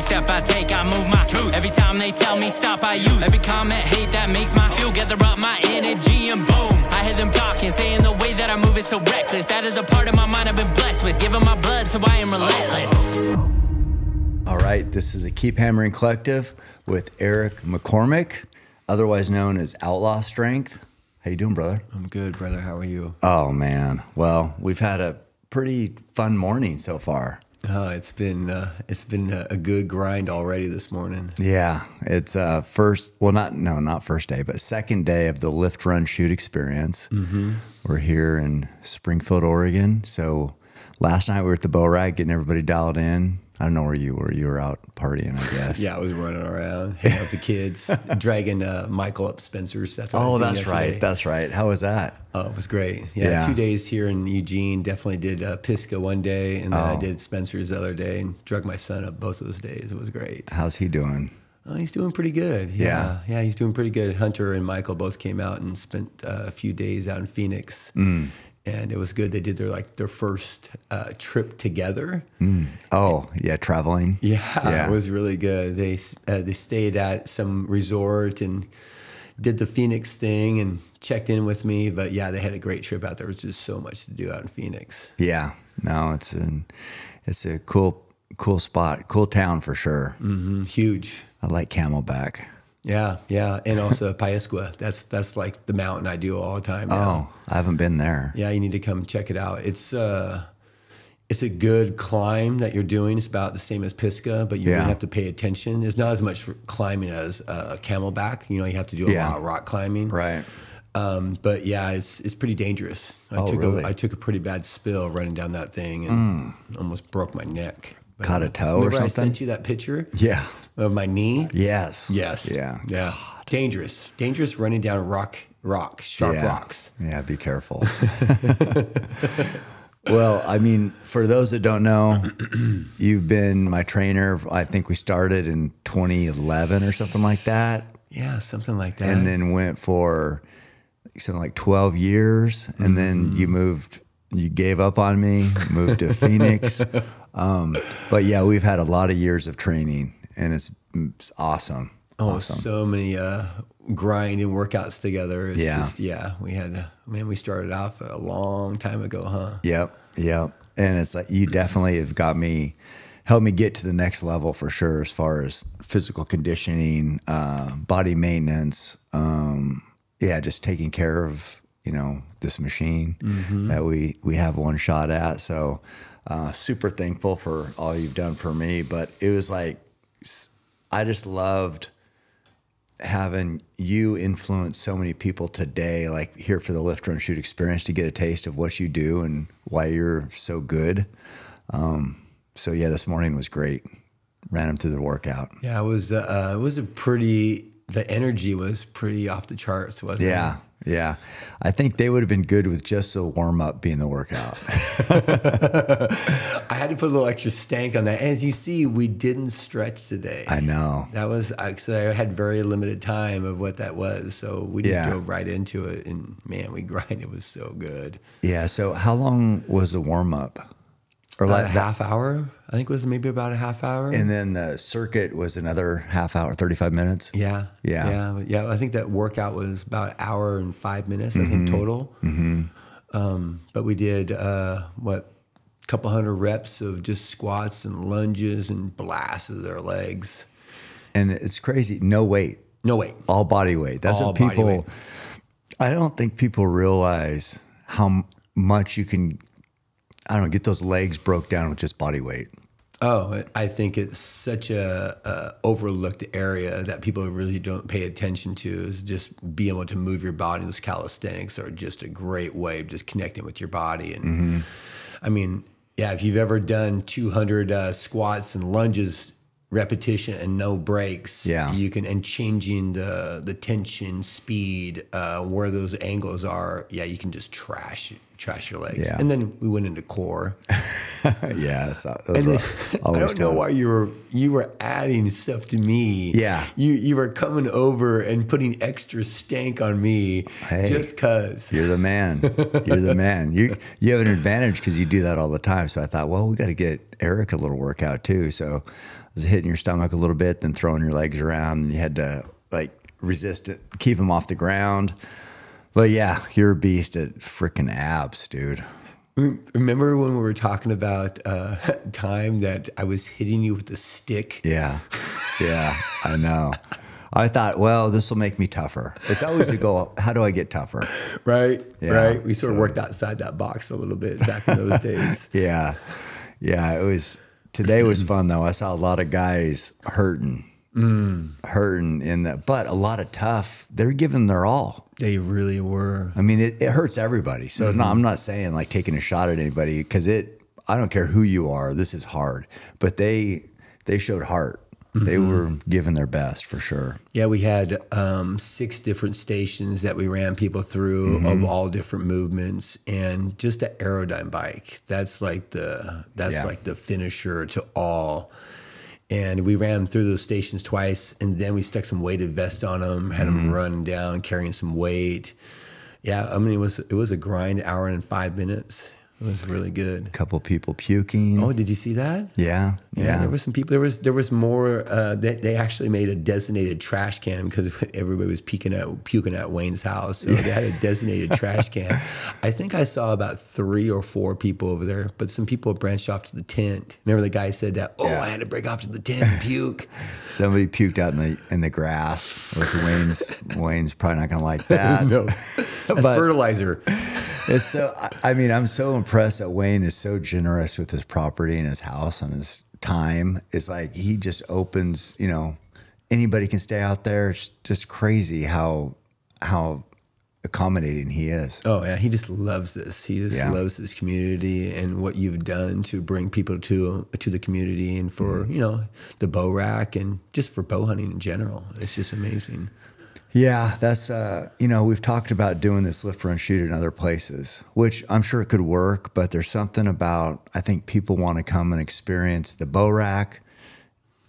Every step I take, I move my truth. Every time they tell me stop, I use. Every comment, hate that makes my feel. Gather up my energy and boom. I hear them talking, saying the way that I move is so reckless. That is a part of my mind I've been blessed with. Giving my blood, so I am relentless. All right, this is a Keep Hammering Collective with Eric McCormack, otherwise known as Outlaw Strength. How you doing, brother? I'm good, brother. How are you? Oh man, well, we've had a pretty fun morning so far. Uh, it's been uh, it's been a, good grind already this morning. Yeah, it's uh first, well, not no, not first day, but second day of the lift, run, shoot experience. Mm-hmm. We're here in Springfield, Oregon. So last night we were at the bow rack getting everybody dialed in. I don't know where you were. You were out partying, I guess. Yeah, I was running around, hanging out with the kids, dragging uh, Michael up Spencer's. That's what Oh, that's yesterday. right. That's right. How was that? Oh, it was great. Yeah, Yeah. two days here in Eugene. Definitely did uh, Pisgah one day, and then I Oh. did Spencer's the other day, and drug my son up both of those days. It was great. How's he doing? Oh, he's doing pretty good. Yeah. Yeah. yeah, he's doing pretty good. Hunter and Michael both came out and spent uh, a few days out in Phoenix, Mm. And it was good. They did their like their first uh, trip together. Oh, yeah, traveling. Yeah, Yeah. it was really good. They uh, they stayed at some resort and did the Phoenix thing and checked in with me. But yeah, they had a great trip out there. There was just so much to do out in Phoenix. Yeah, no, it's an it's a cool cool spot, cool town for sure. Mm, huge. I like Camelback. Yeah, yeah, and also Piestewa. That's that's like the mountain I do all the time. now. Oh, I haven't been there. Yeah, you need to come check it out. It's uh it's a good climb that you're doing. It's about the same as Pisgah, but you Yeah. really have to pay attention. It's not as much climbing as uh, camelback. You know, you have to do a Yeah. lot of rock climbing. Right. Um, but yeah, it's it's pretty dangerous. I Oh, took really? a I took a pretty bad spill running down that thing and almost broke my neck. Caught a toe or remember I sent you that picture Yeah. Of my knee. Yes. Yes. Yeah. Yeah. Dangerous. Dangerous running down rock rock sharp yeah. rocks. Yeah, be careful. well, I mean, for those that don't know, you've been my trainer. I think we started in 2011 or something like that, Yeah, something like that. and then went for something like 12 years, and then you moved. You gave up on me, moved to Phoenix. Um, but yeah, we've had a lot of years of training, and it's, it's awesome. Oh, awesome. so many uh, grind and workouts together. It's Yeah. just, yeah, we had, man, we started off a long time ago, huh? Yep, yep. And it's like you definitely have got me, helped me get to the next level for sure, as far as physical conditioning, uh, body maintenance. Um, yeah, just taking care of you know this machine that we we have one shot at. So uh, super thankful for all you've done for me. But it was like I just loved having you influence so many people today, like here for the lift run shoot experience, to get a taste of what you do and why you're so good. Um, so yeah, this morning was great. Ran him through the workout. Yeah, it was, uh, it was a pretty, the energy was pretty off the charts, wasn't Yeah, it? yeah. I think they would have been good with just the warm up being the workout. I had to put a little extra stank on that. As you see, we didn't stretch today. I know. that was actually I had very limited time of what that was, so we just Yeah. drove right into it, and man, we grind. It was so good. Yeah. So how long was the warm up? Or About a like half hour, I think it was maybe about a half hour. and then the circuit was another half hour, thirty five minutes. Yeah. Yeah. Yeah. Yeah. I think that workout was about an hour and five minutes, I think, total. Mm-hmm. Um, but we did, uh, what, a couple hundred reps of just squats and lunges and blasts of their legs. And it's crazy. No weight. No, weight. all body weight. That's All what people. I don't think people realize how much you can. I don't know, get those legs broke down with just body weight. Oh, I think it's such a, a overlooked area that people really don't pay attention to. Is just being able to move your body. Those calisthenics are just a great way of just connecting with your body. And Mm-hmm. I mean, yeah, if you've ever done 200 uh, squats and lunges repetition and no breaks, Yeah. you can and changing the the tension, speed, uh, where those angles are. Yeah, you can just trash trash your legs. Yeah. And then we went into core. yeah, those And then, I don't know why you were you were adding stuff to me. Yeah. You you were coming over and putting extra stank on me Hey. just cause. You're the man. You're the man. You you have an advantage because you do that all the time. So I thought, well, we got to get Eric a little workout too. So I was hitting your stomach a little bit, then throwing your legs around, and you had to like resist it, keep them off the ground. But yeah, you're a beast at freaking abs, dude. Remember when we were talking about uh, time that I was hitting you with a stick? Yeah, yeah, I know. I thought, well, this will make me tougher. It's always the goal. How do I get tougher? Right, Yeah, right. We sort of worked outside that box a little bit back in those days. Yeah. Yeah. It was today was fun though. I saw a lot of guys hurting. Hurting in that, but a lot of tough. They're giving their all. They really were. I mean, it, it hurts everybody. So no, I'm not saying like taking a shot at anybody because it. I don't care who you are. This is hard, but they they showed heart. They were giving their best for sure. Yeah, we had um, six different stations that we ran people through Mm-hmm. of all different movements, and just the Airdyne bike. That's like the that's Yeah. like the finisher to all. And we ran through those stations twice, and then we stuck some weighted vest on them, had Mm-hmm. them run down, carrying some weight. Yeah, I mean it was it was a grind, hour and five minutes. It was really good. A couple people puking. Oh, did you see that? yeah, Yeah, yeah. there was some people. There was there was more. Uh, they, they actually made a designated trash can because everybody was peeking at puking at Wayne's house. So they had a designated trash can. I think I saw about three or four people over there, but some people branched off to the tent. Remember the guy said that? Oh, Yeah. I had to break off to the tent and puke. Somebody puked out in the in the grass. Which Wayne's Wayne's probably not going to like that. no, that's But- fertilizer. It's so. I- mean, I'm so impressed that Wayne is so generous with his property and his house and his time. It's like he just opens. You know, anybody can stay out there. It's just crazy how how accommodating he is. Oh yeah, he just loves this. He just Yeah. loves this community and what you've done to bring people to to the community and for Mm-hmm. you know the bow rack and just for bow hunting in general. It's just amazing. Yeah, that's uh, you know we've talked about doing this lift run shoot in other places, which I'm sure it could work. But there's something about I think people want to come and experience the bow rack,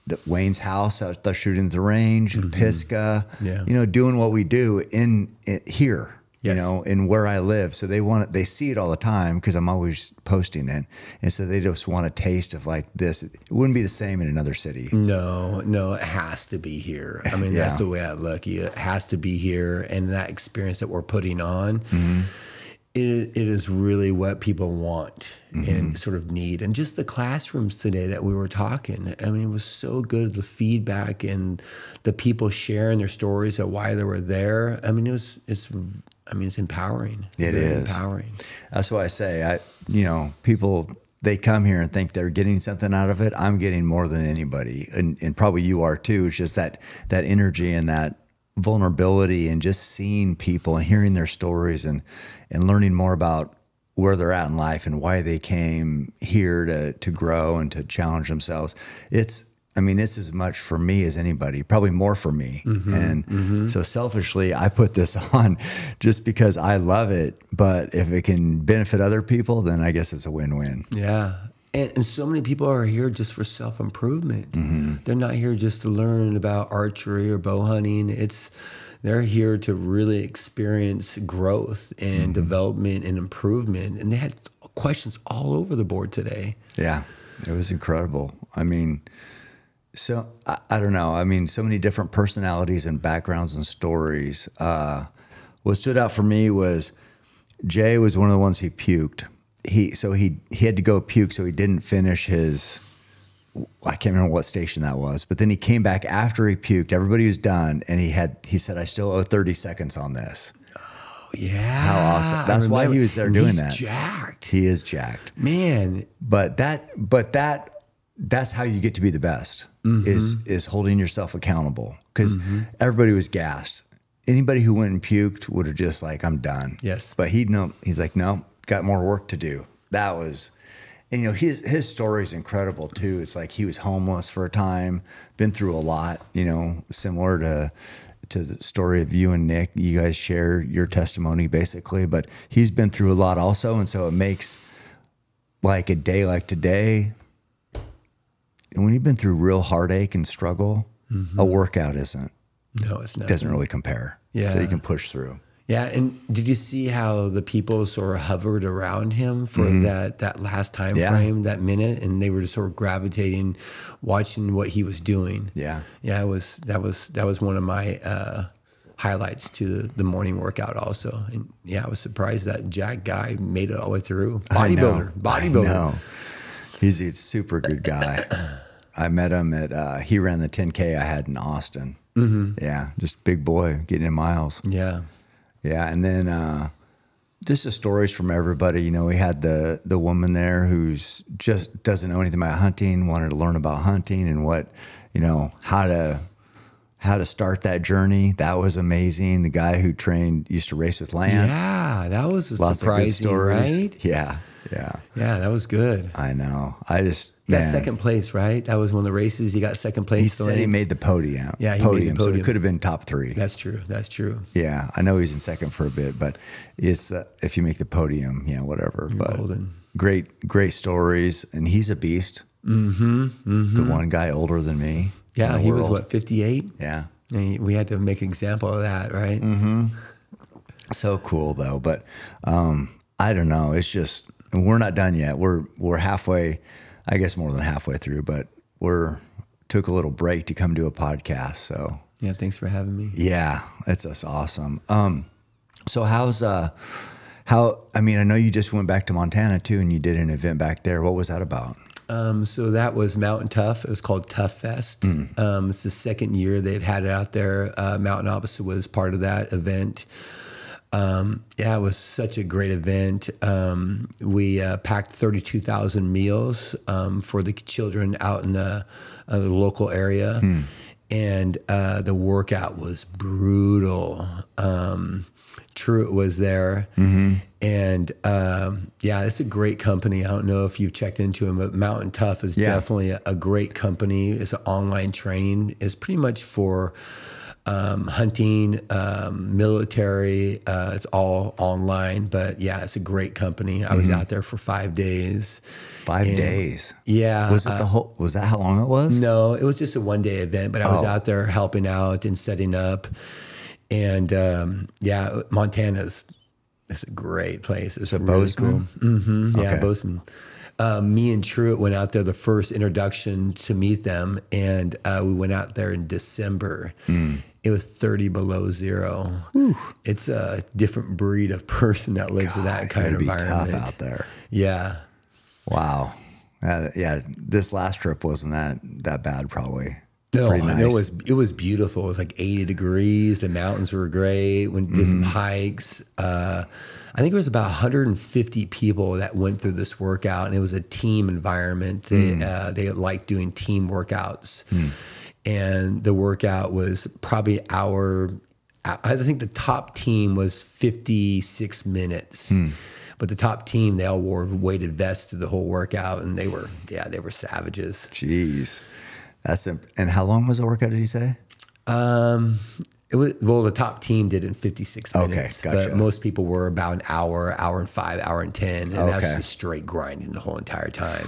the Wayne's house out there shooting at the range, Pisgah, Yeah. you know, doing what we do in, in here. You Yes. know, in where I live, so they want it. They see it all the time because I'm always posting it, and so they just want a taste of like this. It wouldn't be the same in another city. No, no, it has to be here. I mean, Yeah. that's the way I look. It has to be here, and that experience that we're putting on, Mm-hmm. it, it is really what people want Mm-hmm. and sort of need. And just the classrooms today that we were talking, I mean, it was so good. The feedback and the people sharing their stories of why they were there. I mean, it was it's. I mean, it's empowering. It Very is. empowering. That's why I say, I you know, people they come here and think they're getting something out of it. I'm getting more than anybody, and and probably you are too. It's just that that energy and that vulnerability, and just seeing people and hearing their stories and and learning more about where they're at in life and why they came here to to grow and to challenge themselves. It's I mean, it's as much for me as anybody, probably more for me. and so selfishly, I put this on just because I love it. But if it can benefit other people, then I guess it's a win win. Yeah. And, and so many people are here just for self improvement. Mm-hmm. They're not here just to learn about archery or bow hunting. It's they're here to really experience growth and Mm-hmm. development and improvement. And they had questions all over the board today. Yeah, it was incredible. I mean, so I, I don't know. I mean, so many different personalities and backgrounds and stories. Uh, what stood out for me was Jay was one of the ones who puked. He so he he had to go puke, so he didn't finish his. I can't remember what station that was, but then he came back after he puked. Everybody was done, and he had he said, "I still owe thirty seconds on this." Oh yeah. How awesome. That's why he was there doing he's that. Jacked. He is jacked. Man, but that but that that's how you get to be the best Mm-hmm. is is holding yourself accountable because everybody was gassed anybody who went and puked would have just like i'm done Yes. but he no he's like no got more work to do that was and you know his his story is incredible too it's like he was homeless for a time been through a lot you know similar to to the story of you and Nick. You guys share your testimony basically, but he's been through a lot also, and so it makes like a day like today. And when you've been through real heartache and struggle, a workout isn't No, it's not. doesn't really compare. Yeah. So you can push through. Yeah, and did you see how the people sort of hovered around him for that that last time. Yeah. frame, that minute, and they were just sort of gravitating, watching what he was doing. Yeah. yeah, it was that was that was one of my uh, highlights to the morning workout also. And yeah, I was surprised that Jack guy made it all the way through. Bodybuilder, bodybuilder. He's a super good guy. I met him at uh, he ran the 10k I had in Austin. Mm-hmm. Yeah, just big boy getting in miles. Yeah, Yeah, and then uh, just the stories from everybody. You know, we had the the woman there who's just doesn't know anything about hunting, wanted to learn about hunting and what you know how to how to start that journey. That was amazing. The guy who trained used to race with Lance. yeah, that was Lots of good surprising, right? Yeah, yeah. Yeah, that was good. I know. I just Got second place, right? That was one of the races. He got second place. He said he made the podium. Yeah, he made the podium, so podium. it could have been top three. That's true. That's true. Yeah, I know he's in second for a bit, but it's uh, if you make the podium, yeah, whatever. but golden. great, great stories, and he's a beast. Mm-hmm, The one guy older than me. Yeah, he was what fifty eight. Yeah, We had to make an example of that, right? Mm-hmm. so cool though. But um, I don't know. It's just and we're not done yet. We're we're halfway, I guess more than halfway through, but we're took a little break to come do a podcast. So Yeah. Thanks for having me. Yeah, it's just awesome. Um, so how's uh, how? I mean, I know you just went back to Montana too, and you did an event back there. What was that about? Um, so that was Mountain Tough. It was called Tough Fest. Um, it's the second year they've had it out there. Uh, Mountain Ops was part of that event. Um, yeah, it was such a great event. Um, we uh, packed 32,000 meals um, for the children out in the, uh, the local area. And uh, the workout was brutal. Um, Truett was there. And um, yeah, it's a great company. I don't know if you've checked into them, but Mountain Tough is Yeah. definitely a, a great company. It's an online training. It's pretty much for um, hunting, um, military. Uh, it's all online, but yeah, it's a great company. I was out there for five days. Five days. Yeah. Was it the whole? Was that how long it was? No, it was just a one day event, but I was Oh. out there helping out and setting up. And um, yeah, Montana's it's a great place. It's really Bozeman? cool. hmm Yeah, Okay. Bozeman. Um, me and Truett went out there the first introduction to meet them, and uh, we went out there in December. Hmm. It was 30 below zero. It's a different breed of person that lives in that kind of environment. out there. Yeah. Wow. Uh, yeah, this last trip wasn't that that bad. Probably. No, nice. it was it was beautiful. It was like 80 degrees. The mountains were great. Went did Mm-hmm. some hikes. Uh, I think it was about 150 people that went through this workout, and it was a team environment. They Mm. uh, they like doing team workouts, and the workout was probably our. I think the top team was 56 minutes. Hmm. But the top team, they all wore weighted vests through the whole workout, and they were, yeah, they were savages. Jeez, that's imp- and how long was the workout? Did you say? Um, it was well, the top team did in 56 Okay, minutes, gotcha. but most people were about an hour, hour and five, hour and ten, and that was just straight grinding the whole entire time.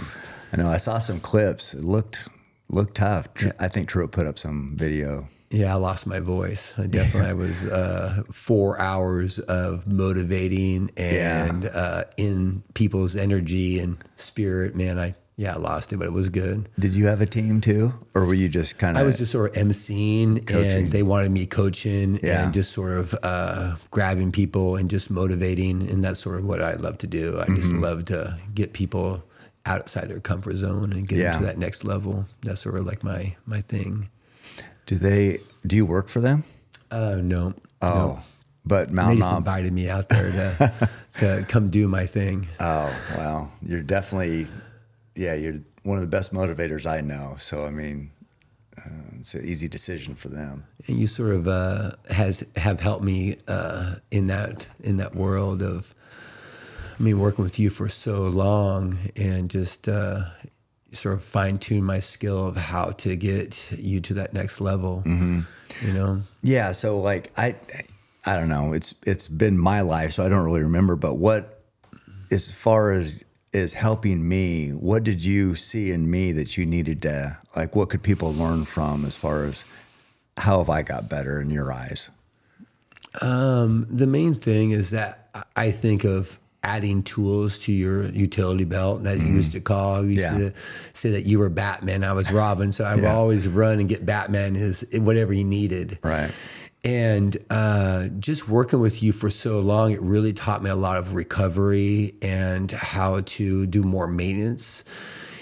I know I saw some clips. It looked looked tough. I think Truett put up some video. Yeah, I lost my voice. I definitely I was uh, four hours of motivating and uh, in people's energy and spirit. Man, I yeah, I lost it, but it was good. Did you have a team too, or were you just kind of? I was just sort of emceeing, Coaching. and they wanted me coaching Yeah. and just sort of uh, grabbing people and just motivating, and that's sort of what I love to do. I Mm-hmm. just love to get people outside their comfort zone and get Yeah. them to that next level. That's sort of like my my thing. Do they? Do you work for them? Uh, no, Oh, but they Mountain just Op. invited me out there to to come do my thing. Oh, well, you're definitely, yeah, you're one of the best motivators I know. So I mean, uh, it's an easy decision for them. and you sort of uh, has have helped me uh, in that in that world of I mean working with you for so long and just uh, sort of fine tune my skill of how to get you to that next level. Mm-hmm. You know, Yeah, so like I I don't know. It's it's been my life, so I don't really remember, but what as far as is helping me, what did you see in me that you needed to like what could people learn from as far as how have I got better in your eyes? the main thing is that I think of adding tools to your utility belt that you used to call. We used Mm-hmm. Yeah. to say that you were Batman, I was Robin. So I would Yeah. always run and get Batman his whatever he needed. Right. And uh, just working with you for so long, it really taught me a lot of recovery and how to do more maintenance.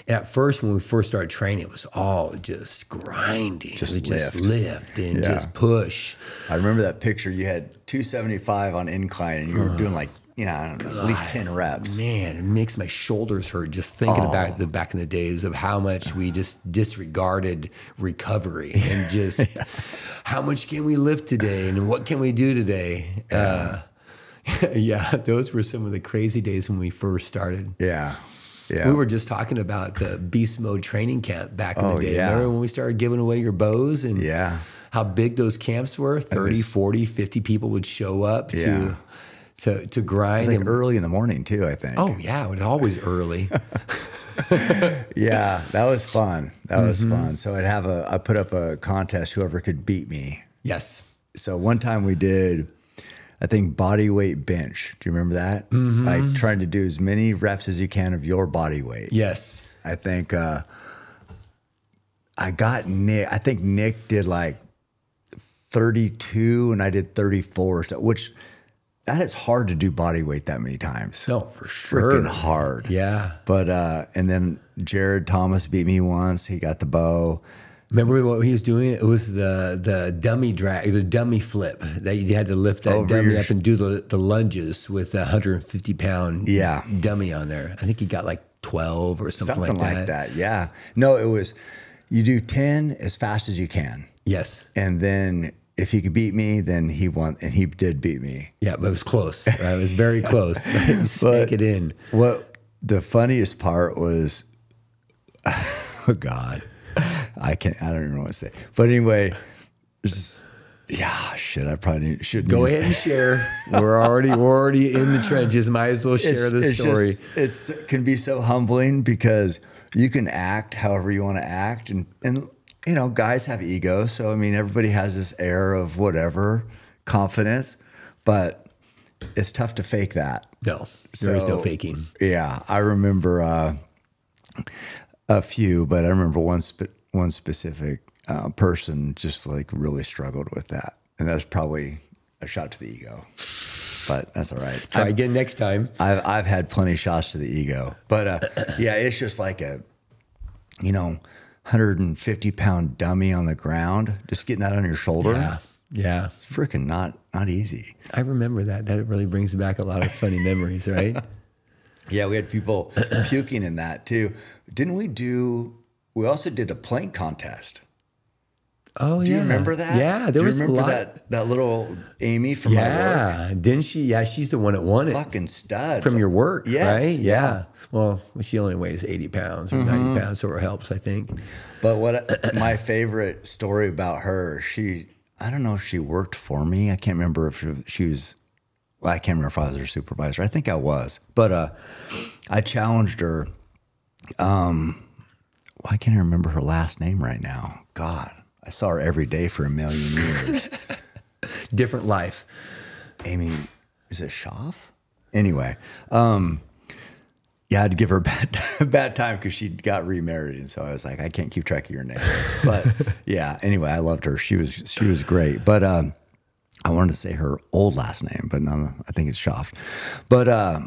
And at first, when we first started training, it was all just grinding, Just was just lift. lift and Yeah. just push. I remember that picture you had 275 on incline and you were doing like, you know, I don't know, at least 10 reps. Man, it makes my shoulders hurt just thinking Oh. about the back in the days of how much we just disregarded recovery and just how much can we lift today and what can we do today. Uh, yeah, those were some of the crazy days when we first started. Yeah. Yeah. We were just talking about the beast mode training camp back in Oh, the day. yeah. Remember when we started giving away your bows and Yeah. how big those camps were? 30, was- 40, 50 people would show up Yeah. to to to grind. like early in the morning too, I think. oh yeah, it was always early. Yeah, that was fun. That was Mm-hmm. fun. So I'd have a I put up a contest whoever could beat me. yes. So one time we did I think body weight bench. Do you remember that? Mm-hmm. Like trying to do as many reps as you can of your body weight. Yes. I think uh I got Nick I think Nick did like 32 and I did 34 so which that is hard to do body weight that many times. No, for sure. Freaking hard. Yeah. But uh, and then Jared Thomas beat me once. He got the bow. Remember what he was doing? It was the the dummy drag, the dummy flip that you had to lift that Over dummy up and do the, the lunges with a 150 pound Yeah. dummy on there. I think he got like 12 or something, Something like, like that. that. Yeah. No, it was you do 10 as fast as you can. Yes. And then if he could beat me, then he won and he did beat me. Yeah, but it was close. Right? It was very close. snake it in. What the funniest part was oh God. I can't I don't even know what to say. But anyway, just yeah, shit. I probably shouldn't Go ahead and share. We're already we're already in the trenches. Might as well share the it's story. Just, it's it can be so humbling because you can act however you want to act, and and you know, guys have ego. so I mean, everybody has this air of whatever confidence, but it's tough to fake that. no, there is no faking. Yeah, I remember uh, a few, but I remember one spe- one specific uh, person just like really struggled with that, and that's probably a shot to the ego. But that's all right. Try again next time. I've I've had plenty of shots to the ego, but uh, yeah, it's just like a, you know, 150 pound dummy on the ground, just getting that on your shoulder. Yeah, yeah. It's freaking not not easy. I remember that. That really brings back a lot of funny memories, right? Yeah, we had people puking in that too. Didn't we do? We also did a plank contest. Oh yeah. Do yeah. you remember that? Yeah, there Do you was a remember lot. that that little Amy from my work. yeah, didn't she? Yeah, she's the one that won it Fucking stud from your work, Yes, right? Yeah. Well, she only weighs eighty pounds or Mm-hmm. ninety pounds, so it helps, I think. But what my favorite story about her, she I don't know if she worked for me. I can't remember if she, she was well, I can't remember if I was her supervisor. I think I was. But uh I challenged her um I can't I remember her last name right now. God, I saw her every day for a million years. Different life. Amy, is it Schaff? Anyway, um, yeah, I had to give her a bad, bad time because she got remarried, and so I was like, I can't keep track of your name. But yeah, anyway, I loved her. She was she was great. But um, I wanted to say her old last name, but no, I think it's Schaff. But uh,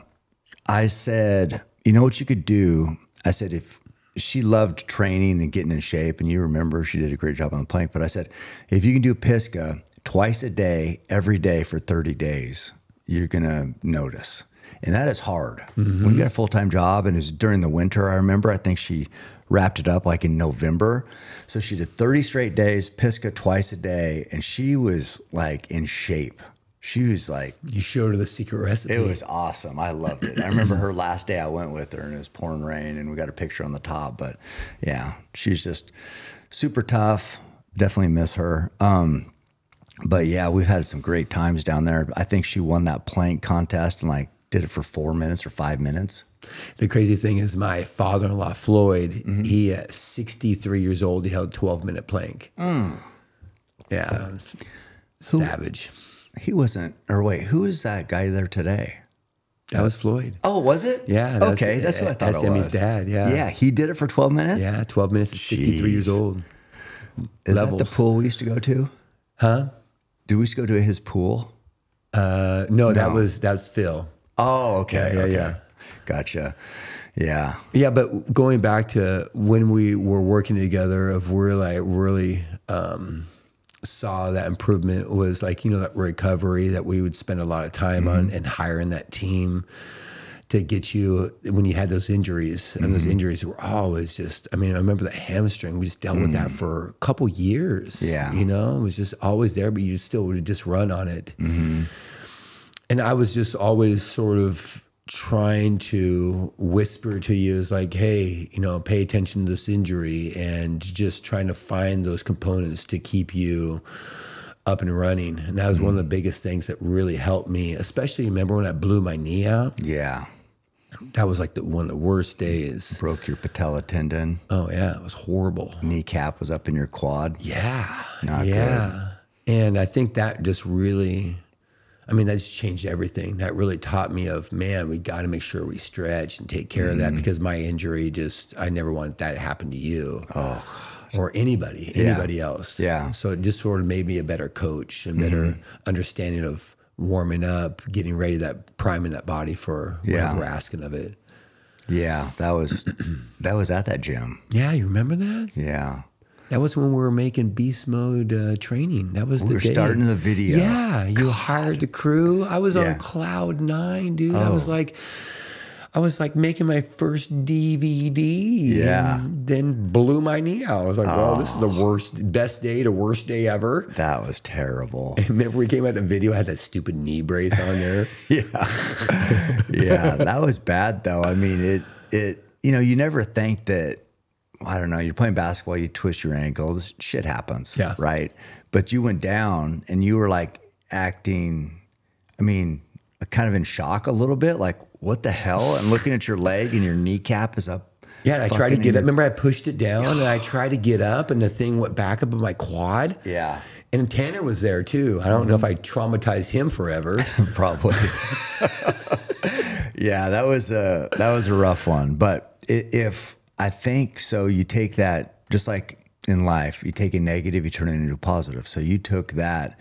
I said, you know what you could do? I said if she loved training and getting in shape, and you remember she did a great job on the plank. But I said, if you can do Pisgah twice a day, every day for 30 days, you're gonna notice. And that is hard. When you got a full time job and it's during the winter, I remember I think she wrapped it up like in November. So she did 30 straight days, Pisgah twice a day, and she was like in shape. She was like, You showed her the secret recipe. it was awesome. I loved it. I remember her last day I went with her and it was pouring rain and we got a picture on the top. But yeah, she's just super tough. Definitely miss her. Um, but yeah, we've had some great times down there. I think she won that plank contest and like did it for four minutes or five minutes. The crazy thing is, my father in law, Floyd, Mm-hmm. he at 63 years old, he held 12 minute plank. Mm. Yeah. Savage. He wasn't, or wait, who is that guy there today? That was Floyd. Oh, was it? Yeah, that's- okay, that's what I thought that's it Emmy's was. dad, yeah. Yeah, he did it for 12 minutes? Yeah, 12 minutes at 63 years old. Is that the pool we used to go to? Huh? Do we used to go to his pool? Uh, no, that was that's Phil. Oh, okay. Yeah, yeah, okay. yeah. Gotcha. Yeah. Yeah, but going back to when we were working together, of where like really um, saw that improvement was like you know that recovery that we would spend a lot of time on mm-hmm. and hiring that team to get you when you had those injuries and those mm-hmm. injuries were always just i mean i remember the hamstring we just dealt with that mm. for a couple years Yeah. you know it was just always there but you just still would just run on it mm-hmm. And I was just always sort of trying to whisper to you is like, hey, you know, pay attention to this injury and just trying to find those components to keep you up and running. And that was one of the mm. biggest things that really helped me, especially remember when I blew my knee out? Yeah. That was like the one of the worst days. Broke your patella tendon. Oh yeah, it was horrible. Kneecap was up in your quad. Yeah. Not yeah. And I think that just really, I mean, that just changed everything. That really taught me of, man, we got to make sure we stretch and take care of Mm-hmm. that because my injury just, I never want that to happen to you. Or anybody, anybody else. Yeah. So it just sort of made me a better coach and better understanding of warming up, getting ready, that priming that body for whatever Yeah. we're asking of it. Yeah. That was that was at that gym. Yeah, you remember that? Yeah. That was when we were making beast mode uh, training. That was We the were day. starting the video. Yeah, you hired the crew. I was Yeah. Oh. on cloud nine, dude. I was like, I was like making my first DVD. Yeah. then blew my knee out. I was like, well, this is the worst, best day to worst day ever. That was terrible. And Remember we came out the video, I had that stupid knee brace on there. Yeah. yeah, that was bad though. I mean, it it you know, you never think that I don't know, you're playing basketball, you twist your ankle, this shit happens. Yeah. Right. But you went down and you were like acting I mean, kind of in shock a little bit, like what the hell? And looking at your leg and your kneecap is up. Yeah, and I tried to get up. Remember, I pushed it down and I tried to get up, and the thing went back up in my quad. Yeah. And Tanner was there too. I don't know if I mm-hmm. traumatized him forever. Probably. yeah, that was a that was a rough one. But if I think so, you take that just like in life, you take a negative, you turn it into a positive. So you took that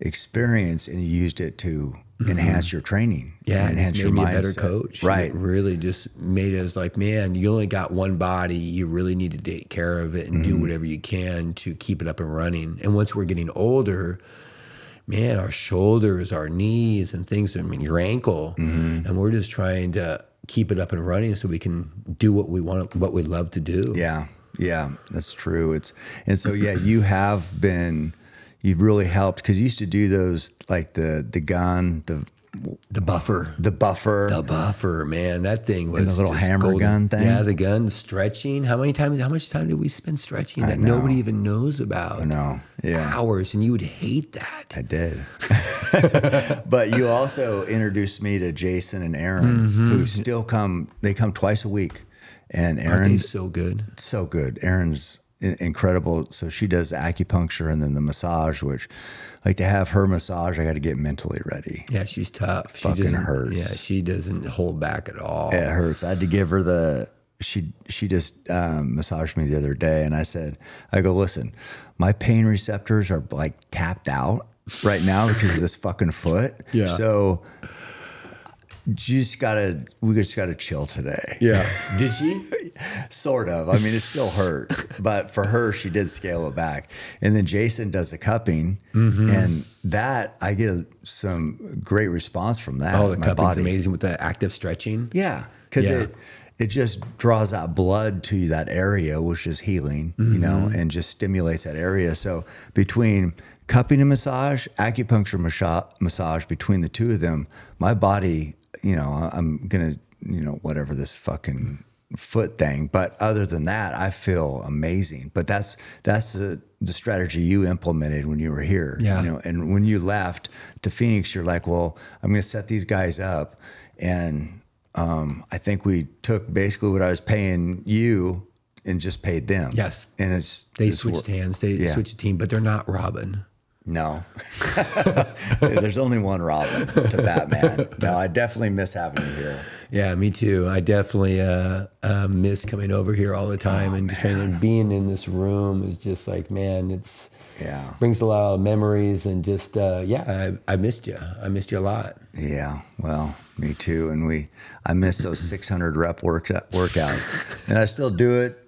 experience and you used it to enhance your training. Mm-hmm. Yeah, and it just made me a better mindset. coach. Right. It really just made us like, man, you only got one body. You really need to take care of it and Mm-hmm. do whatever you can to keep it up and running. And once we're getting older, man, our shoulders, our knees, and things, I mean, your ankle, Mm-hmm. and we're just trying to keep it up and running so we can do what we want, what we love to do. Yeah, yeah, that's true. It's and so yeah, you have been, you've really helped because you used to do those like the the gun, the The buffer. the buffer. The buffer, man, that thing was the little hammer golden. gun thing? Yeah, the gun stretching. How many times? How much time did we spend stretching that nobody even knows about? I know. Yeah. hours, and you would hate that. I did. but you also introduced me to Jason and Aaron, mm-hmm. who still come. They come twice a week, and Aaron's so good? so good. Aaron's incredible. So she does acupuncture and then the massage, which like to have her massage, I got to get mentally ready. Yeah, she's tough. She Fucking hurts. Yeah, she doesn't hold back at all. It hurts. I had to give her the. She she just um, massaged me the other day, and I said, I go listen, my pain receptors are like tapped out right now because of this fucking foot. Yeah. So just gotta we just gotta chill today. Yeah. Did she? Sort of. I mean, it still hurt, but for her, she did scale it back. And then Jason does the cupping, Mm-hmm. and that I get a, some great response from that. Oh, the my cupping's body. amazing with the active stretching. Yeah, because Yeah. it it just draws out blood to that area, which is healing, you know, Mm-hmm. and just stimulates that area. So between cupping and massage, acupuncture massage, massage between the two of them, my body, you know, I'm gonna, you know, whatever this fucking foot thing. But other than that, I feel amazing. But that's that's the the strategy you implemented when you were here. Yeah. You know, and when you left to Phoenix, you're like, well, I'm gonna set these guys up. And um, I think we took basically what I was paying you and just paid them. Yes. And it's They it's switched hands. They Yeah. switched team, but they're not Robin. No. There's only one Robin to Batman. No, I definitely miss having you here. Yeah, me too. I definitely uh, uh, miss coming over here all the time and just trying to being in this room is just like, man, it's Yeah. brings a lot of memories and just uh, yeah, I, I missed you. I missed you a lot. Yeah. Well, me too. And we, I miss those 600 rep work, workouts. And I still do it,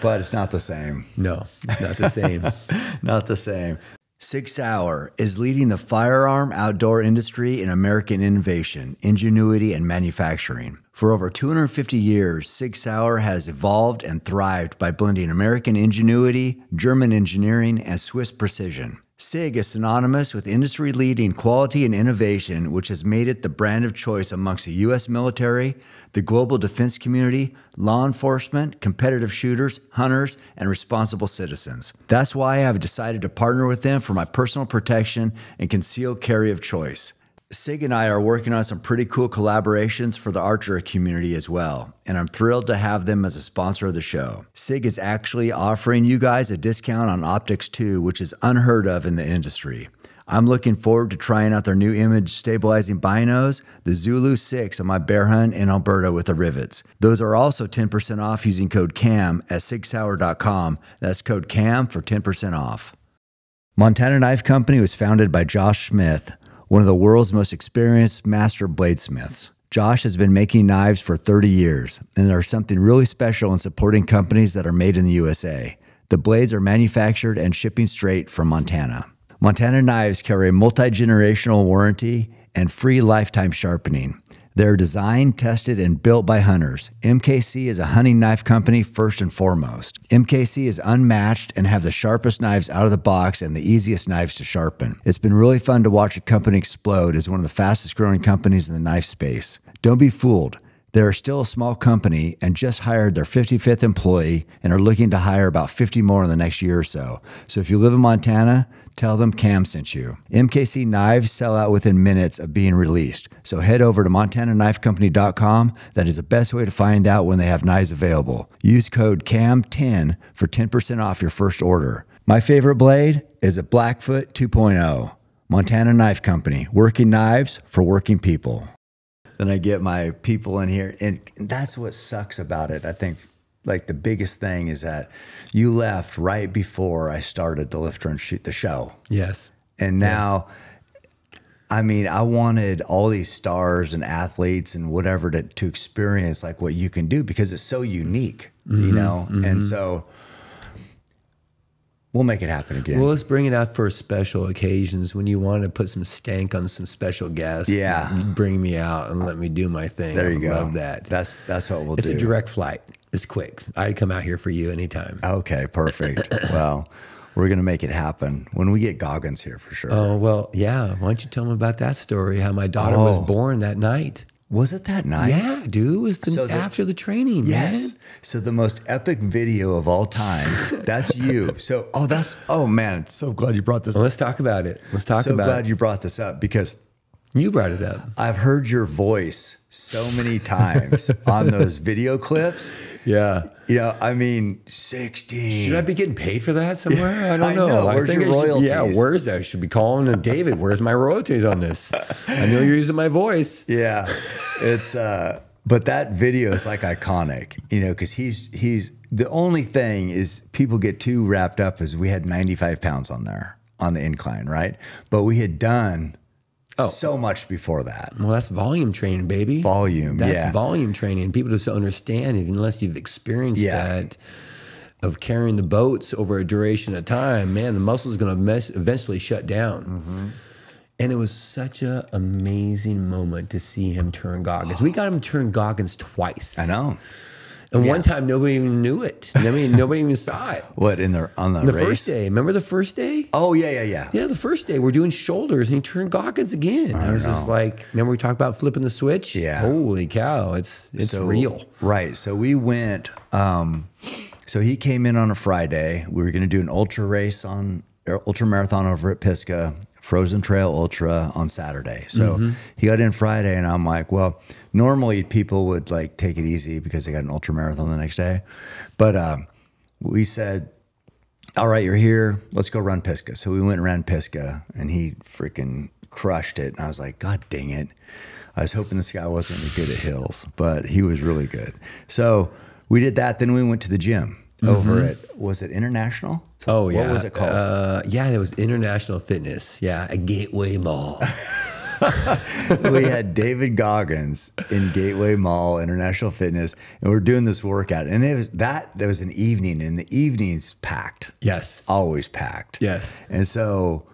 but it's not the same. No, it's not the same. Not the same. Sig Sauer is leading the firearm outdoor industry in American innovation, ingenuity, and manufacturing. For over 250 years, Sig Sauer has evolved and thrived by blending American ingenuity, German engineering, and Swiss precision. SIG is synonymous with industry leading quality and innovation, which has made it the brand of choice amongst the U.S. military, the global defense community, law enforcement, competitive shooters, hunters, and responsible citizens. That's why I have decided to partner with them for my personal protection and concealed carry of choice. Sig and I are working on some pretty cool collaborations for the archer community as well, and I'm thrilled to have them as a sponsor of the show. Sig is actually offering you guys a discount on Optics 2, which is unheard of in the industry. I'm looking forward to trying out their new image stabilizing binos, the Zulu 6 on my bear hunt in Alberta with the rivets. Those are also 10% off using code CAM at sigsauer.com. That's code CAM for 10% off. Montana Knife Company was founded by Josh Smith, one of the world's most experienced master bladesmiths. Josh has been making knives for 30 years, and there's something really special in supporting companies that are made in the USA. The blades are manufactured and shipping straight from Montana. Montana knives carry a multi generational warranty and free lifetime sharpening. They're designed, tested, and built by hunters. MKC is a hunting knife company first and foremost. MKC is unmatched and have the sharpest knives out of the box and the easiest knives to sharpen. It's been really fun to watch a company explode as one of the fastest growing companies in the knife space. Don't be fooled. They are still a small company and just hired their 55th employee and are looking to hire about 50 more in the next year or so. So if you live in Montana, tell them Cam sent you. MKC knives sell out within minutes of being released. So head over to montanaknifecompany.com. That is the best way to find out when they have knives available. Use code CAM10 for 10% off your first order. My favorite blade is a Blackfoot 2.0. Montana Knife Company, working knives for working people then I get my people in here. And that's what sucks about it. I think like the biggest thing is that you left right before I started the Lift Run Shoot the show. yes. And now, I mean, I wanted all these stars and athletes and whatever to, to experience like what you can do because it's so unique, you mm-hmm. know? And mm-hmm. so we'll make it happen again. Well, let's bring it out for special occasions when you want to put some stank on some special guests. Yeah. Bring me out and let me do my thing. there I you go. Love that. That's, that's what we'll it's do. It's a direct flight. It's quick. I'd come out here for you anytime. Okay, perfect. well, we're gonna make it happen when we get Goggins here for sure. Oh, well, yeah. Why don't you tell me about that story? How my daughter was Oh. born that night. Was it that night? Yeah, dude. It was the, So the- after the training, Yes. man. So the most epic video of all time. That's you. So oh, that's oh man. So glad you brought this. Well, up. let's talk about it. Let's talk So about it. So glad you brought this up because You brought it up. I've heard your voice so many times on those video clips. Yeah. You know, I mean, sixteen. Should I be getting paid for that somewhere? I don't I know. know. I Where's think your I should, Yeah, where's that? I should be calling and David, where's my royalties on this? I know you're using my voice. Yeah, it's uh, but that video is like iconic, you know, because he's he's the only thing is people get too wrapped up as we had 95 pounds on there on the incline, right? But we had done so much before that. Well, that's volume training, baby. Volume, That's yeah. volume training. People just don't understand it unless you've experienced Yeah. that of carrying the boats over a duration of time. Man, the muscle is going to eventually shut down. Mm-hmm. And it was such an amazing moment to see him turn Goggins. We got him turn Goggins twice. I know. And one time nobody even knew it. I mean, nobody even saw it. What in the on the, The first day, remember the first day? Oh yeah, yeah, yeah. Yeah, the first day we're doing shoulders and he turned Goggins again. I, was just like, remember we talked about flipping the switch? Yeah. Holy cow, it's it's So- real. Right. So we went. Um, so he came in on a Friday. We were going to do an ultra race on ultra marathon over at Pisgah, Frozen Trail Ultra on Saturday. So Mm-hmm. he got in Friday, and I'm like, well, normally people would like take it easy because they got an ultra marathon the next day, but um, we said. All right, you're here. Let's go run Pisgah. So we went and ran Pisgah, and he freaking crushed it. And I was like, God dang it. I was hoping this guy wasn't good at hills, but he was really good. So we did that. Then we went to the gym over at, was it International? Oh what yeah. was it called? Uh, yeah, it was International Fitness. Yeah, a Gateway Mall. we had David Goggins in Gateway Mall International Fitness, and we're doing this workout. And it was that, there was an evening, and the evening's packed. yes. always packed. Yes. And so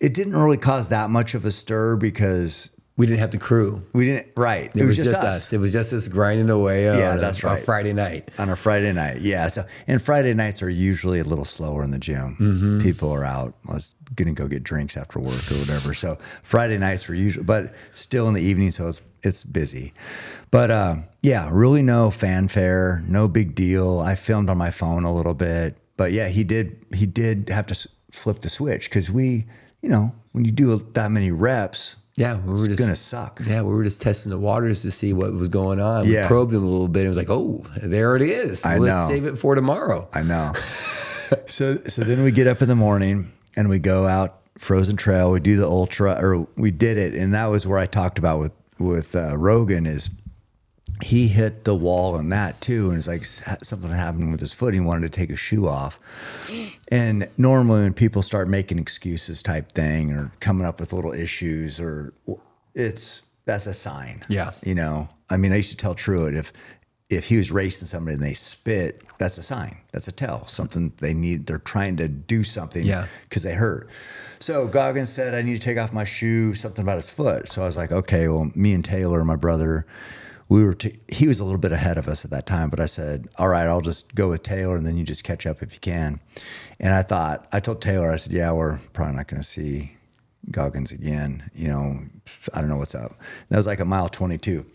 it didn't really cause that much of a stir because We didn't have the crew. we didn't, right. It, was, just us. It was just us grinding away Yeah, on a- that's on a right. Friday night. on a Friday night. Yeah. So, and Friday nights are usually a little slower in the gym. Mm-hmm. People are out. I to go get drinks after work or whatever. So Friday nights were usually, but still in the evening. So it's, it's busy. But uh, yeah, really no fanfare, no big deal. I filmed on my phone a little bit, but yeah, he did, he did have to flip the switch because we, you know, when you do that many reps, Yeah, we were it's just going to suck. Yeah, we were just testing the waters to see what was going on. Yeah. We probed him a little bit. It was like, oh, there it is. I Let's know. save it for tomorrow. I know. so so then we get up in the morning and we go out frozen trail. We do the ultra, or we did it, and that was where I talked about with with uh, Rogan is he hit the wall and that too, and it's like something happened with his foot. He wanted to take a shoe off, and normally when people start making excuses type thing or coming up with little issues, or it's that's a sign. Yeah. you know. I mean, I used to tell Truett if if he was racing somebody and they spit, that's a sign. That's a tell. Something they need. They're trying to do something. Yeah. because they hurt. So Goggins said, I need to take off my shoe, something about his foot. So I was like, okay, well, me and Taylor, my brother, we were, he was a little bit ahead of us at that time, but I said, all right, I'll just go with Taylor and then you just catch up if you can. And I thought, I told Taylor, I said, yeah, we're probably not going to see Goggins again. You know, I don't know what's up. And That was like a mile 22.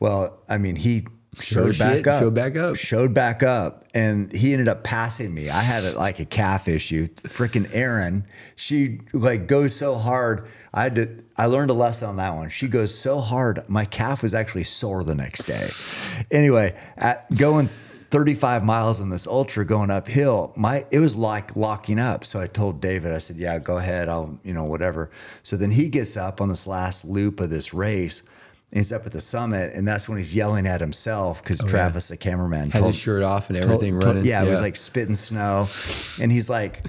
Well, I mean, he showed Showed back shit, up. showed back up. Showed back up. And he ended up passing me. I had it like a calf issue. Freaking Erin, she like goes so hard. I had to, I learned a lesson on that one. She goes so hard. My calf was actually sore the next day. Anyway, at going 35 miles in this ultra going uphill, my it was like locking up. So I told David, I said, "Yeah, go ahead. I'll, you know, whatever." So then he gets up on this last loop of this race. He's up at the summit, and that's when he's yelling at himself because Travis, the cameraman, Had told- his shirt off and everything told- running. yeah, it was like spitting snow, and he's like,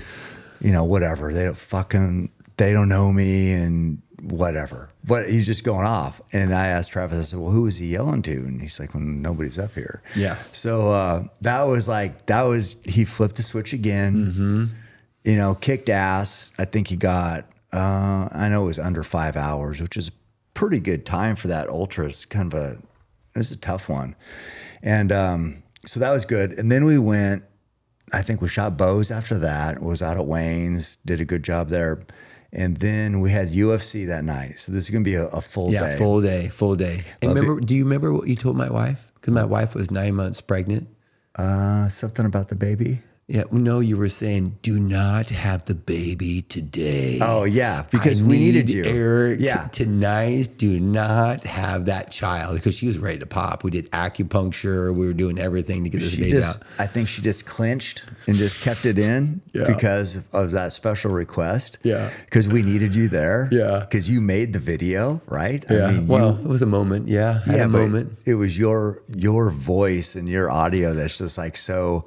you know, whatever. They don't fucking, they don't know me, and whatever. But he's just going off. And I asked Travis, I said, well, who is he yelling to? And he's like, well, nobody's up here. Yeah. So uh, that was like that was he flipped the switch again. Mm-hmm. You know, kicked ass. I think he got. Uh, I know it was under five hours, which is a pretty good time for that ultra. It's kind of a it was a tough one, and um, so that was good. And then we went. I think we shot bows after that. Was out at Wayne's, did a good job there, and then we had UFC that night. So this is gonna be a, a full yeah, day. full day, full day. And remember, do you remember what you told my wife? Because my wife was nine months pregnant. Uh, something about the baby. Yeah, no, you were saying, do not have the baby today. Oh yeah, because I we needed you. Eric yeah, tonight. Do not have that child because she was ready to pop. We did acupuncture. We were doing everything to get this she baby just. out. I think she just clinched and just kept it in Yeah. because of, that special request. Yeah. because we needed you there. Yeah. because you made the video, right? Yeah. I mean, well, you, it was a moment. Yeah. Had yeah, a moment. It was your your voice and your audio that's just like so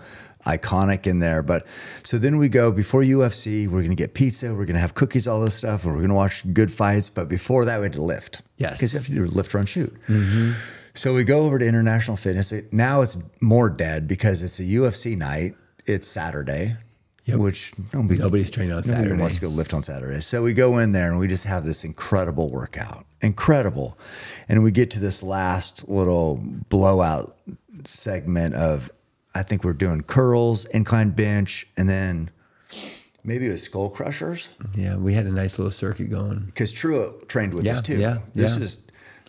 iconic in there. But so then we go before UFC. We're gonna get pizza. We're gonna have cookies, all this stuff, and we're gonna watch good fights. But before that, we had to lift. Yes. because you have to do lift, run, shoot. Mm-hmm. So we go over to International Fitness. It, now it's more dead because it's a UFC night. It's Saturday, Yep. which nobody, Nobody's training on nobody Saturday. wants to go lift on Saturday. So we go in there and we just have this incredible workout, incredible. And we get to this last little blowout segment of I think we're doing curls, incline bench, and then maybe it was skull crushers Yeah, we had a nice little circuit going. because Truett trained with Yeah, us too. yeah, this yeah. is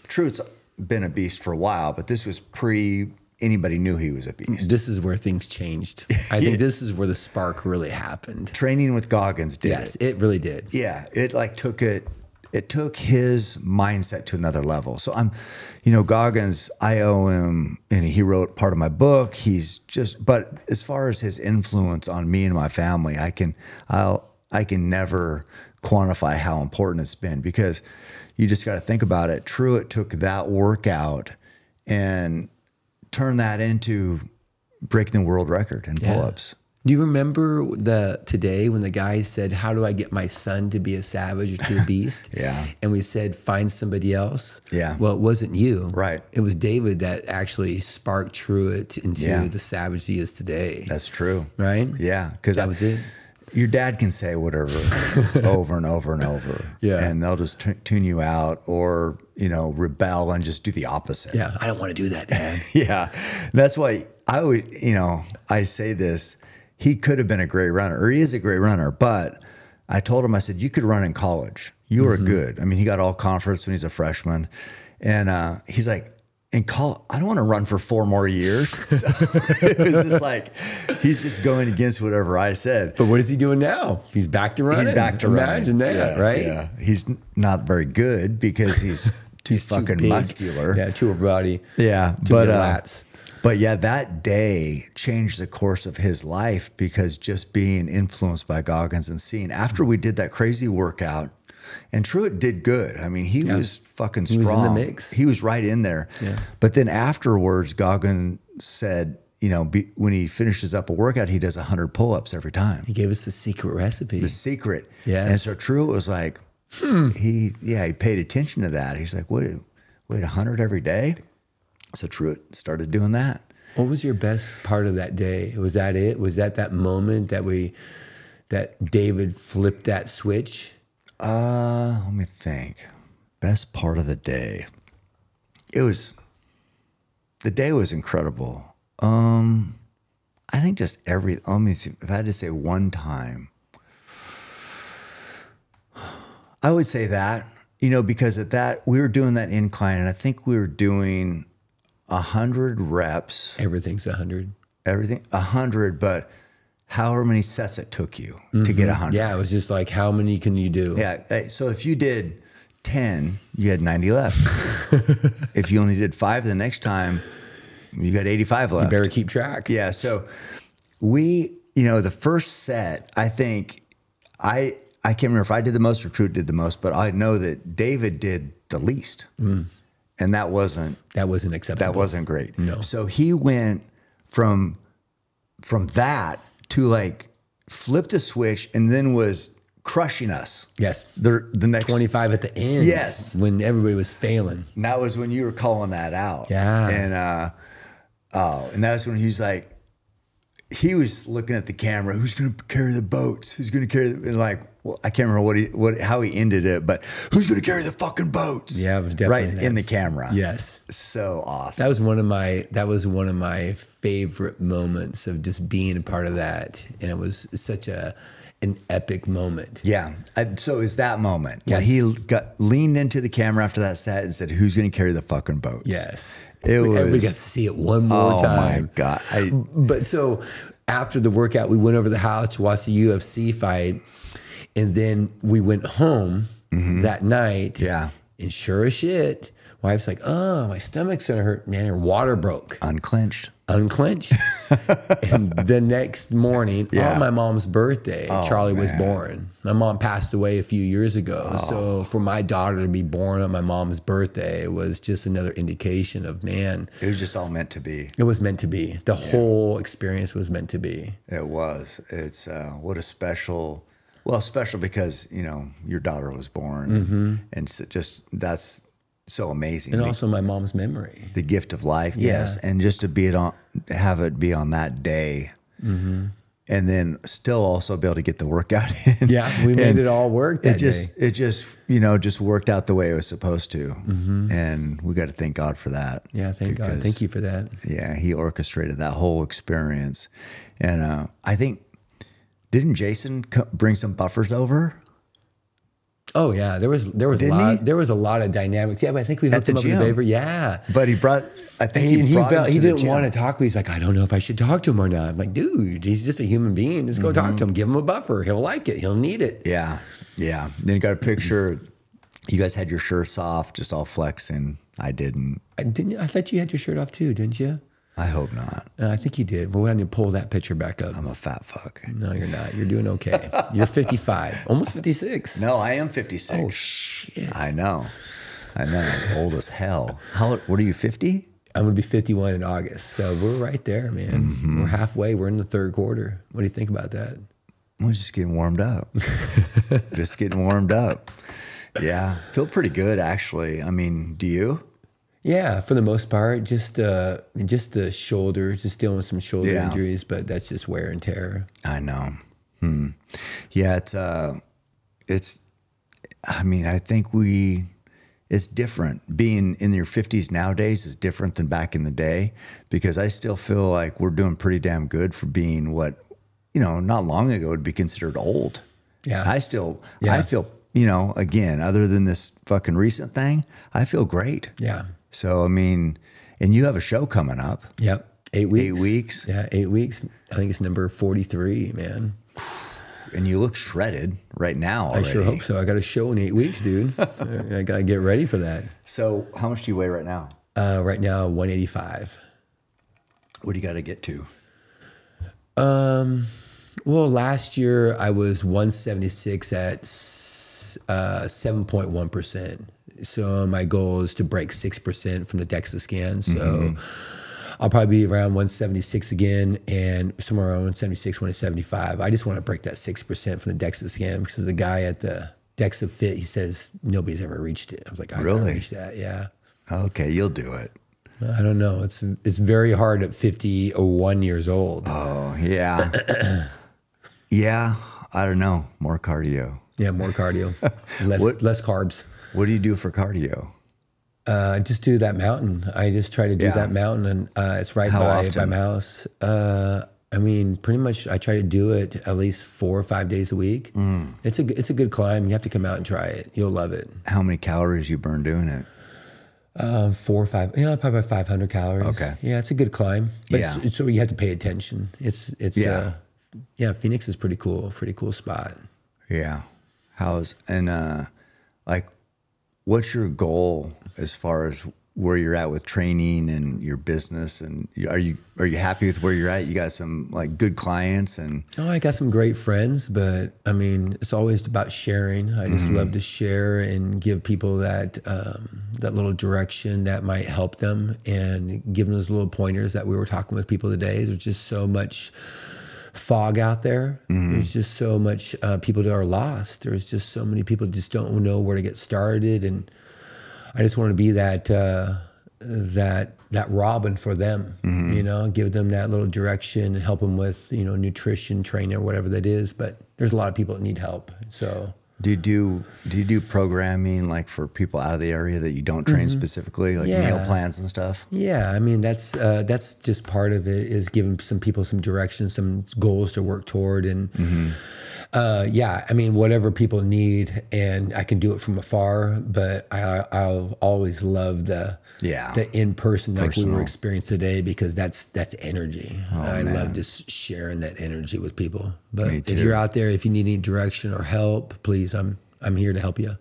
Truett's been a beast for a while, but this was pre anybody knew he was a beast. This is where things changed. I think this is where the spark really happened. Training with Goggins did Yes, it. it really did. Yeah, it like took it. It took his mindset to another level. So I'm, you know, Goggins. I owe him, and he wrote part of my book. He's just, but as far as his influence on me and my family, I can, I'll, I can never quantify how important it's been because you just got to think about it. Truett took that workout and turned that into breaking the world record in Yeah. pull-ups. Do you remember the today when the guy said, "How do I get my son to be a savage or to a beast?" Yeah. and we said, "Find somebody else." Yeah. Well, it wasn't you. Right. It was David that actually sparked Truett into Yeah. the savage he is today. That's true. right. Yeah, because That was it. Your dad can say whatever over and over and over. Yeah. and they'll just t- tune you out, or you know, rebel and just do the opposite. Yeah. I don't want to do that, Dad. yeah. That's why I would, you know, I say this. He could have been a great runner, or he is a great runner, but I told him, I said, you could run in college. You were Mm-hmm. good. I mean, he got all conference when he's a freshman, and uh, he's like. In college, I don't want to run for four more years. So it was just like he's just going against whatever I said. but what is he doing now? He's back to running. He's back to Imagine running. that, Yeah, right? Yeah, he's not very good because he's too He's fucking big. muscular. Yeah, too a body. Yeah, Too but uh, lats. But yeah, that day changed the course of his life because just being influenced by Goggins and seeing after we did that crazy workout, and Truett did good. I mean, he was fucking strong. He was in the mix. He was right in there. Yeah. But then afterwards, Goggins said, you know, be, when he finishes up a workout, he does hundred pull-ups every time. He gave us the secret recipe. The secret. Yeah. And so Truett was like, hmm. he yeah, he paid attention to that. He's like, wait, wait, hundred every day. So Truett started doing that. What was your best part of that day? Was that it? Was that that moment that we, that David flipped that switch? Uh, let me think. Best part of the day. It was the day was incredible. Um, I think just every. Let me see. If I had to say one time, I would say that you know because at that we were doing that incline, and I think we were doing a hundred reps, Everything's a hundred. everything a hundred, but however many sets it took you to get a mm-hmm. hundred. Yeah, it was just like, how many can you do? Yeah. So if you did 10, you had 90 left. if you only did five the next time, you got 85 left. You better keep track. yeah. So we, you know, the first set, I think I, I can't remember if I did the most or Truett did the most, but I know that David did the least. Mm. And that wasn't, That wasn't acceptable. that wasn't great. No. So he went from from that to like flipped a switch and then was crushing us. Yes. The the next 25 at the end. Yes. When everybody was failing. And that was when you were calling that out. Yeah. And uh oh, and that's when he's like he was looking at the camera, who's gonna carry the boats? Who's gonna carry the and like well, I can't remember what he what how he ended it, but who's gonna carry the fucking boats? Yeah, it was definitely right that. in the camera. Yes. So awesome. That was one of my that was one of my favorite moments of just being a part of that. And it was such a an epic moment. Yeah. I, so is that moment when he got leaned into the camera after that set and said, "Who's going to carry the fucking boats?" Yes. It Everybody was- got to see it one more Oh time. Oh my god! I, But so after the workout, we went over to the house to watch the UFC fight, and then we went home that night. Mm-hmm. Yeah. And sure as shit, wife's like, "Oh, my stomach's gonna hurt." Man, her water broke, unclenched. unclenched. and the next morning, Yeah. on my mom's birthday, Oh, Charlie was man. Oh. born. My mom passed away a few years ago, so for my daughter to be born on my mom's birthday was just another indication of man. It was just all meant to be. It was meant to be. The whole experience was meant to be. It was. It's uh, what a special. Well, special because you know your daughter was born, and so just that's so amazing. And the, also my mom's memory. the gift of life, yes, and just to be it on, have it be on that day. Mm-hmm. and then still also be able to get the workout in. Yeah, we made it all work It just day. it just you know just worked out the way it was supposed to, Mm-hmm. and we got to thank God for that. Yeah, thank God. Thank you for that. Yeah, he orchestrated that whole experience, and uh, I think didn't Jason bring some buffers over? Oh yeah, there was there was a Didn't lot he? there was a lot of dynamics. Yeah, but I think we hooked him up gym. with Baver. Yeah. But he brought. I think And he, he, felt, he didn't want to talk. He's like, I don't know if I should talk to him or not. I'm like, dude, he's just a human being. Just go talk Mm-hmm. to him. Give him a buffer. He'll like it. He'll need it. Yeah, yeah. Then you got a picture. You guys had your shirts off, just all flexing. I didn't. I didn't. I thought you had your shirt off too, didn't you? I hope not. Uh, I think you did. But we had to pull that picture back up. I'm a fat fuck. No, you're not. You're doing okay. You're 55, almost 56. No, I am 56. Oh shit! I know. I know. I'm old as hell. How? What are you? 50? I'm gonna be 51 in August, so we're right there, man. Mm-hmm. We're halfway. We're in the third quarter. What do you think about that? I'm just getting warmed up. just getting warmed up. Yeah, feel pretty good actually. I mean, do you? Yeah, for the most part, just uh, just the shoulders, just dealing with some shoulder Yeah. injuries, but that's just wear and tear. I know. Hmm. Yeah, it's uh it's I mean, I think we it's different. Being in your 50s nowadays is different than back in the day because I still feel like we're doing pretty damn good for being what you know, not long ago would be considered old. Yeah. I still Yeah. I feel, you know, again, other than this fucking recent thing, I feel great. Yeah. So I mean, and you have a show coming up. Yep. Eight weeks. Eight weeks? Yeah, eight weeks. I think it's number 43, man. and you look shredded right now I sure hope so. I got a show in eight weeks, dude. I got to get ready for that. So, how much do you weigh right now? Uh, right now, 185. What do you got to get to? Um, Well, last year I was 176 at uh, 7.1%. So my goal is to break 6% from the DEXA scan. So mm-hmm. I'll probably be around 176 again and somewhere around 176, 175. I just want to break that 6% from the DEXA scan because the guy at the DEXA Fit, he says nobody's ever reached it. I was like, I Really? really? reached that. Yeah. Okay, you'll do it. I don't know. It's it's very hard at 51 years old. Oh, yeah. yeah, I don't know. More cardio. Yeah, more cardio, less What- less carbs. What do you do for cardio? Uh, just do that mountain. I just try to do Yeah. that mountain, and uh, it's right How by by my house. Uh, I mean, pretty much, I try to do it at least four or five days a week. Mm. It's a it's a good climb. You have to come out and try it. You'll love it. How many calories you burn doing it? Um, four or five, you know, probably about five hundred calories. Okay. Yeah, it's a good climb. But Yeah. it's, so you have to pay attention. It's it's Yeah. uh, yeah. Phoenix is pretty cool. Pretty cool spot. Yeah. How's and uh like what's your goal as far as where you're at with training and your business and are you are you happy with where you're at? You got some like good clients and Oh, I got some great friends, but I mean, it's always about sharing. I just Mm-hmm. love to share and give people that um, that little direction that might help them, and give them those little pointers that we were talking with people today. There's just so much fog out there. Mm-hmm. There's just so much uh, people that are lost. There's just so many people just don't know where to get started, and I just want to be that uh, that that Robin for them. Mm-hmm. You know, give them that little direction and help them with you know nutrition, training, or whatever that is. But there's a lot of people that need help. So do you do do you do programming like for people out of the area that you don't train specifically, like meal Mm-hmm. Plans and stuff? yeah, I mean that's uh, that's just part of it is giving some people some direction, some goals to work toward, and Mm-hmm. Uh, yeah, I mean whatever people need, and I can do it from afar. But I I'll always love the Yeah. the in person like we Oh, were experiencing today because that's that's energy. I love just sharing that energy with people. But if you're out there, if you need any direction or help, please, I'm I'm here to help you.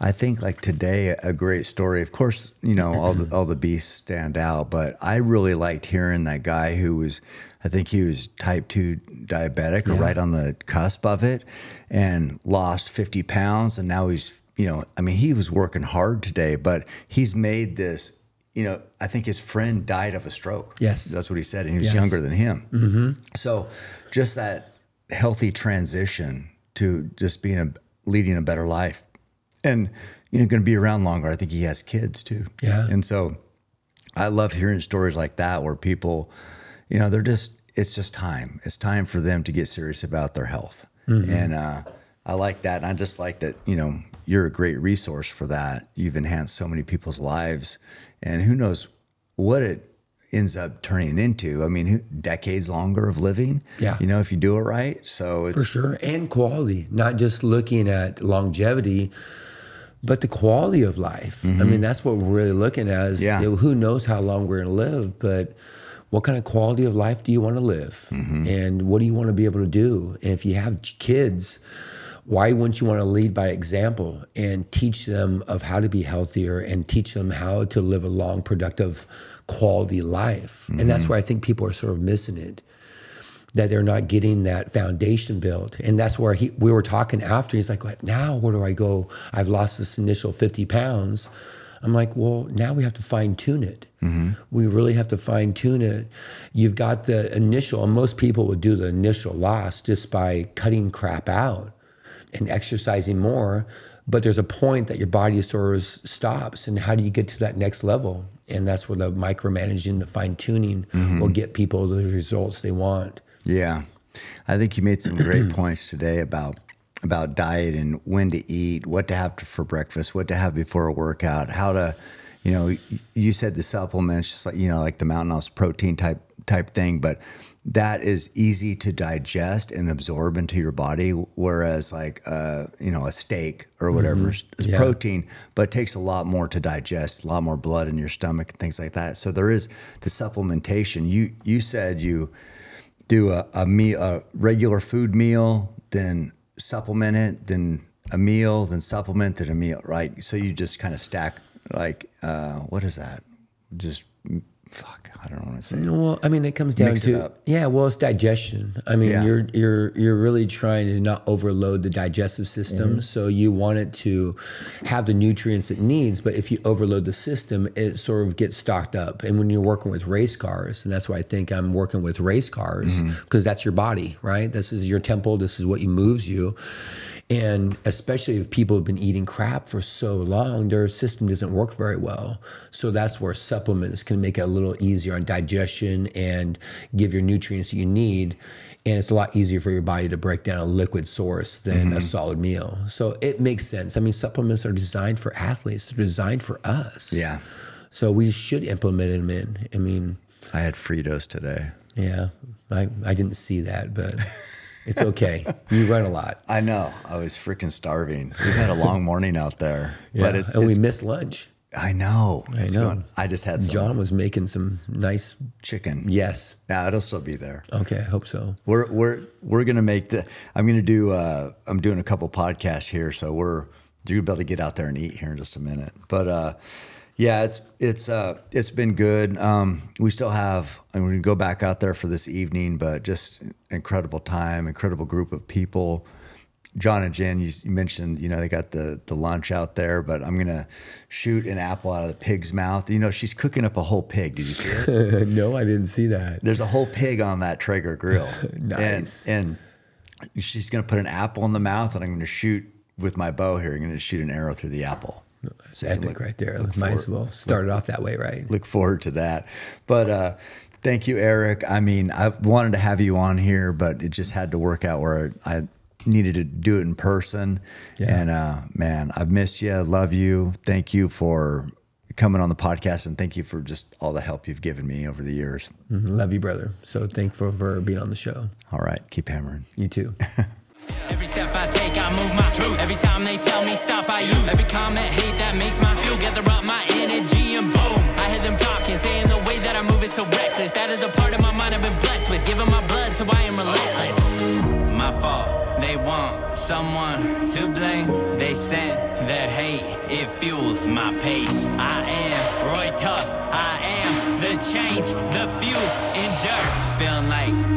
I think like today a great story. Of course, you know all the all the beasts stand out, but I really liked hearing that guy who was, I think he was type two diabetic or right on the cusp of it, and lost fifty pounds, and now he's you know I mean he was working hard today, but he's made this. You know, I think his friend died of a stroke. Yes. that's what he said, and he was Yes. younger than him. Mm-hmm. So, just that healthy transition to just being a leading a better life and you know going to be around longer i think he has kids too Yeah. and so i love hearing stories like that where people you know they're just it's just time. It's time for them to get serious about their health. Mm-hmm. And uh, I like that. And I just like that, you know, you're a great resource for that. You've enhanced so many people's lives. And who knows what it ends up turning into. I mean, decades longer of living, Yeah. you know, if you do it right. So it's, For sure. And quality, not just looking at longevity, but the quality of life. I mean, that's what we're really looking at is Yeah. you know, who knows how long we're going to live, but what kind of quality of life do you want to live? Mm-hmm. And what do you want to be able to do? And if you have kids, why wouldn't you want to lead by example and teach them of how to be healthier and teach them how to live a long, productive, quality life? And that's mm-hmm. where I think people are sort of missing it that they're not getting that foundation built. And that's where he, we were talking after. He's like, now where do I go? I've lost this initial 50 pounds. I'm like, well, now we have to fine tune it. Mm-hmm. We really have to fine tune it. You've got the initial, and most people would do the initial loss just by cutting crap out and exercising more. But there's a point that your body sort of stops. And how do you get to that next level? And that's where the micromanaging, the fine tuning mm-hmm. will get people the results they want. Yeah, I think you made some great points today about about diet and when to eat, what to have for breakfast, what to have before a workout, how to, you know, you said the supplements, just like you know, like the Mountain Ops protein type type thing, but that is easy to digest and absorb into your body, whereas like uh, you know a steak or whatever is is Yeah. protein, but it takes a lot more to digest, a lot more blood in your stomach and things like that. So there is the supplementation. You you said you do a, a meal, a regular food meal, then supplement it, then a meal, then supplement, then a meal, right? So you just kind of stack like, uh, what is that? Just I don't want to say. Well, I mean, it comes down Mix to yeah. Well, it's digestion. I mean, Yeah. you're you're you're really trying to not overload the digestive system. Mm-hmm. So you want it to have the nutrients it needs. But if you overload the system, it sort of gets stocked up. And when you're working with race cars, and that's why I think I'm working with race cars Mm-hmm. because that's your body, right? This is your temple. This is what you moves you. And especially if people have been eating crap for so long, their system doesn't work very well. So that's where supplements can make it a little easier on digestion and give your nutrients that you need. And it's a lot easier for your body to break down a liquid source than a mm-hmm. solid meal. So it makes sense. I mean, supplements are designed for athletes, they're designed for us. Yeah. So we should implement them in. I mean, I had Fritos today. yeah, I, I didn't see that, but it's okay. you run a lot. I know. I was freaking starving. We've had a long morning out there, but it's, and we missed lunch. I know. I know. I just had some John was making some nice. chicken. Yes. Yeah, it'll still be there. Okay, I hope so. We're we're we're gonna make the. I'm gonna do. Uh, I'm doing a couple podcasts here, so we're you're able to get out there and eat here in just a minute. But uh, yeah, it's it's uh, it's been good. Um, we still have. I'm gonna go back out there for this evening, but just incredible time, incredible group of people. John and Jen, you, you mentioned, you know, they got the the lunch out there, but I'm gonna shoot an apple out of the pig's mouth. You know, she's cooking up a whole pig. Did you see it? no, I didn't see that. There's a whole pig on that Traeger grill. Nice. And, and she's going to put an apple in the mouth, and I'm going to shoot with my bow here. I'm going to shoot an arrow through the apple. It's epic look- right there. look Might as well start it off that way, right? Look forward to that. But uh, thank you, Eric. I mean, I wanted to have you on here, but it just had to work out where I needed to do it in person. Yeah. And uh, man, I've missed you. I Love you. Thank you for coming on the podcast, and thank you for just all the help you've given me over the years. Mhm, Love you, brother. So thankful for being on the show. All right, keep hammering. You too. Every step I take, I move my truth. Every time they tell me stop, I use. Every comment, hate that makes my fuel. Gather up my energy and boom. I hear them talking, saying the way that I move is so reckless. That is a part of my mind I've been blessed with. Giving my blood, so I am relentless. My fault, they want someone to blame. They sent their hate, it fuels my pace. I am Roy Tough, I am the change, the fuel in dirt. Feeling like.